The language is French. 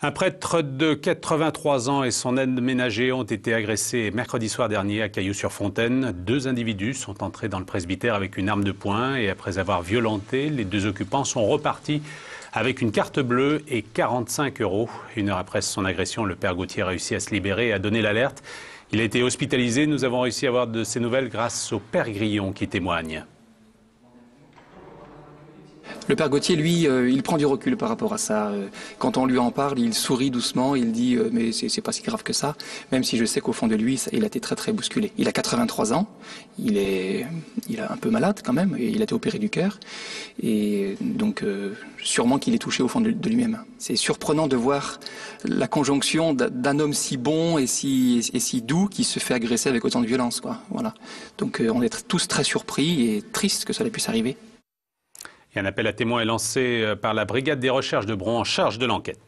Un prêtre de 83 ans et son aide ménager ont été agressés mercredi soir dernier à Cailloux-sur-Fontaine. Deux individus sont entrés dans le presbytère avec une arme de poing et après avoir violenté, les deux occupants sont repartis avec une carte bleue et 45 euros. Une heure après son agression, le père Gauthier a réussi à se libérer et à donner l'alerte. Il a été hospitalisé. Nous avons réussi à avoir de ces nouvelles grâce au père Grillon qui témoigne. Le père Gauthier, lui, euh, il prend du recul par rapport à ça. Euh, quand on lui en parle, il sourit doucement, il dit euh, mais c'est pas si grave que ça, même si je sais qu'au fond de lui, il a été très très bousculé. Il a 83 ans, il est, il est un peu malade quand même, et il a été opéré du cœur, et donc sûrement qu'il est touché au fond de, lui-même. C'est surprenant de voir la conjonction d'un homme si bon et si, et si doux qui se fait agresser avec autant de violence, quoi. Voilà. Donc on est tous très surpris et tristes que ça puisse arriver un appel à témoins est lancé euh, par la brigade des recherches de Bron en charge de l'enquête.